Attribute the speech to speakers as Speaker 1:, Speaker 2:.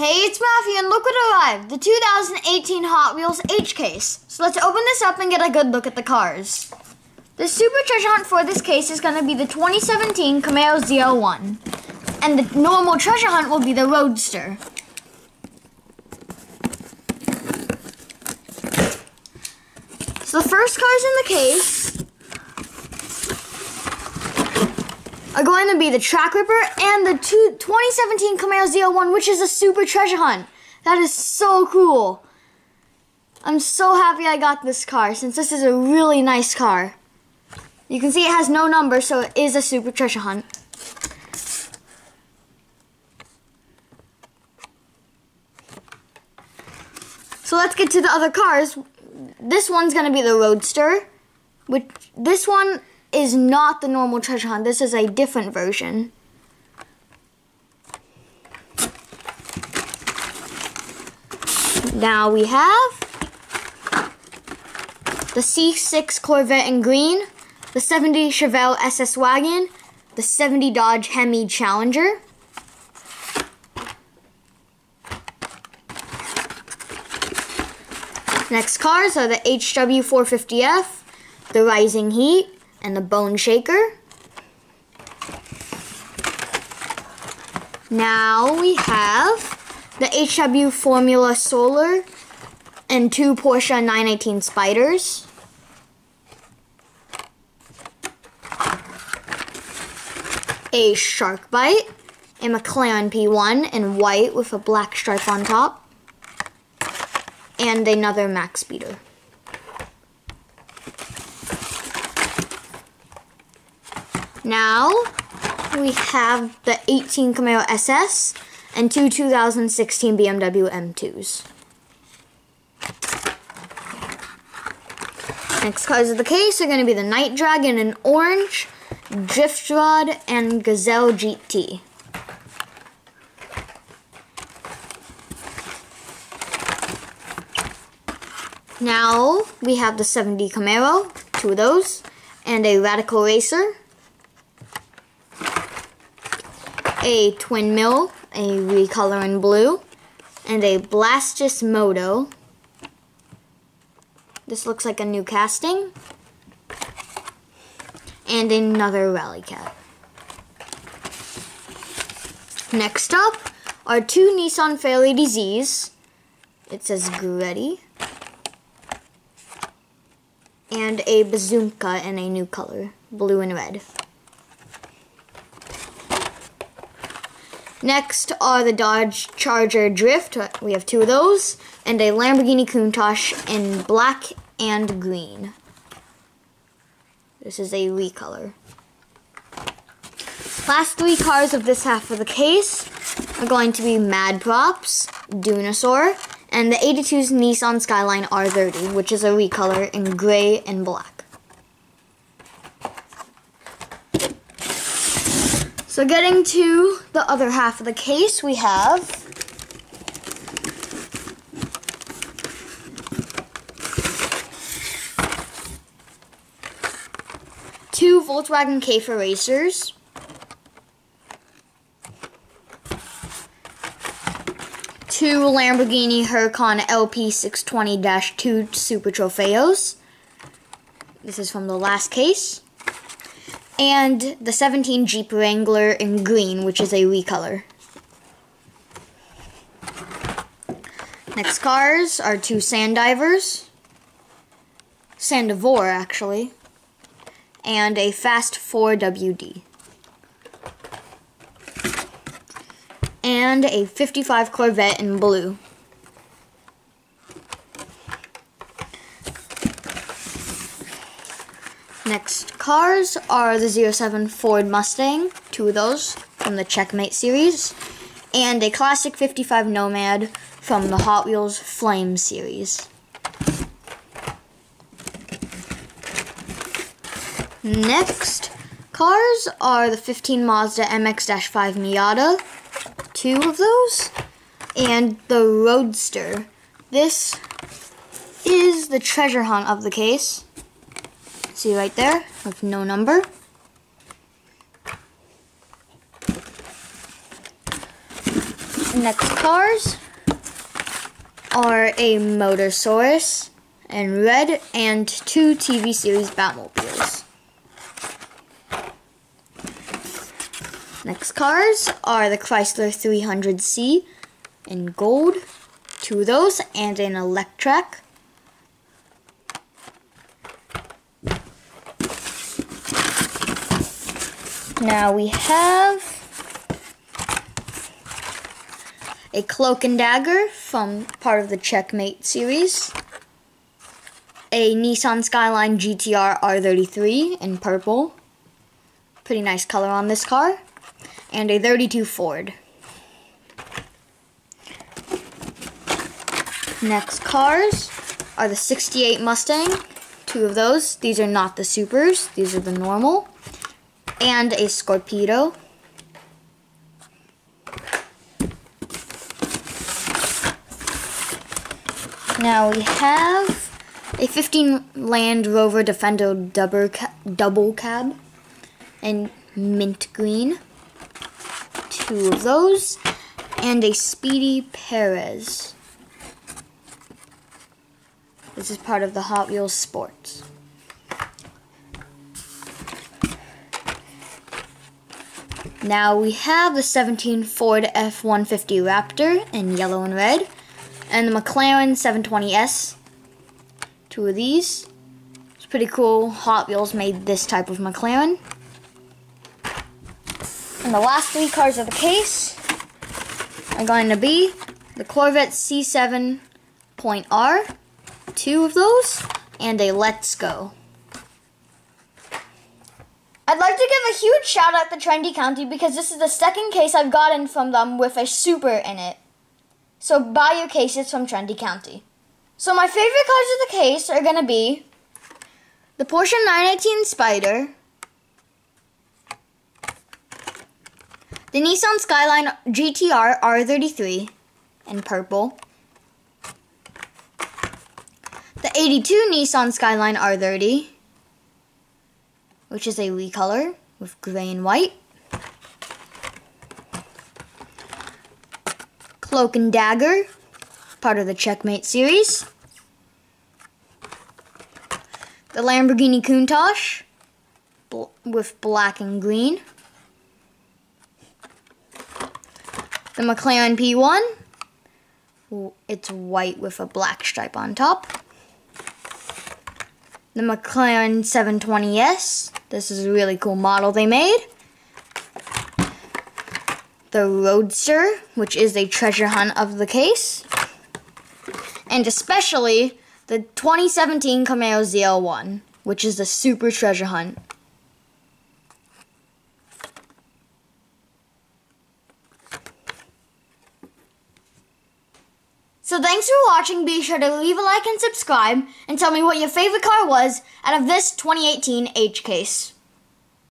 Speaker 1: Hey, it's Matthew, and look what arrived the 2018 Hot Wheels H case. So let's open this up and get a good look at the cars. The super treasure hunt for this case is going to be the 2017 Camaro ZL1, and the normal treasure hunt will be the Roadster. So the first cars in the case are going to be the Track Ripper and the two, 2017 Camaro ZL1, which is a super treasure hunt. That is so cool. I'm so happy I got this car since this is a really nice car. You can see it has no number, so it is a super treasure hunt. So let's get to the other cars. This one's gonna be the Roadster, which this one is not the normal treasure hunt. This is a different version. Now we have the C6 Corvette in green, the 70 Chevelle SS Wagon, the 70 Dodge Hemi Challenger, Next cars are the HW450F, the Rising Heat, and the Bone Shaker. Now we have the HW Formula Solar and two Porsche 918 Spiders. A Shark Bite, a McLaren P1 in white with a black stripe on top, and another Max Speeder. Now we have the 18 Camaro SS and two 2016 BMW M2s. Next cars of the case are going to be the Knight Draggin' in orange, Drift Rod, and Gazella GT. Now we have the 70 Camaro, two of those, and a Radical Racer, a Twin Mill, a Recolor in blue, and a Blastus Moto. This looks like a new casting. And another Rally Cat. Next up are two Nissan Fairlady Zs. It says Greddy. And a Bazoomka in a new color, blue and red. Next are the Dodge Charger Drift. We have two of those. And a Lamborghini Countach in black and green. This is a recolor. Last three cars of this half of the case are going to be Mad Props, Dunosaur, and the 82's Nissan Skyline R30, which is a recolor in gray and black. So getting to the other half of the case, we have two Volkswagen Käfer racers, two Lamborghini Huracan LP620-2 Super Trofeos. This is from the last case and the 17 Jeep Wrangler in green, which is a recolor. Next cars are two Sand Divers, Sandivore actually, and a Fast 4WD. And a 55 Corvette in blue. Next cars are the 07 Ford Mustang, two of those from the Checkmate series, and a classic 55 Nomad from the Hot Wheels Flame series. Next cars are the 15 Mazda MX-5 Miata, two of those, and the Roadster. This is the treasure hunt of the case. See right there with no number. Next cars are a Motorsaurus in red and two TV series Batmobiles. Next cars are the Chrysler 300C in gold, two of those, and an Electrack. Now we have a Cloak and Dagger from part of the Checkmate series, a Nissan Skyline GTR R33 in purple, pretty nice color on this car, and a 32 Ford. Next cars are the 68 Mustang, two of those. These are not the supers, these are the normal, and a Scorpedo. Now we have a 15 Land Rover Defender double, ca double cab in mint green two of those, and a Speedy Perez. This is part of the Hot Wheels Sports. Now we have the 17 Ford F-150 Raptor in yellow and red, and the McLaren 720S. Two of these. It's pretty cool. Hot Wheels made this type of McLaren. And the last three cars of the case are going to be the Corvette C7.R, two of those, and a Let's Go. I'd like to give a huge shout out to Trendy County because this is the second case I've gotten from them with a super in it. So buy your cases from Trendy County. So my favorite cars of the case are going to be the Porsche 918 Spider, The Nissan Skyline GTR R33 in purple. The 82 Nissan Skyline R30, which is a recolor with gray and white. Cloak and Dagger, part of the Checkmate series. The Lamborghini Countach with black and green. The McLaren P1, it's white with a black stripe on top. The McLaren 720S, this is a really cool model they made. The Roadster, which is a treasure hunt of the case. And especially the 2017 Camaro ZL1, which is the super treasure hunt. So thanks for watching. Be sure to leave a like and subscribe and tell me what your favorite car was out of this 2018 H case.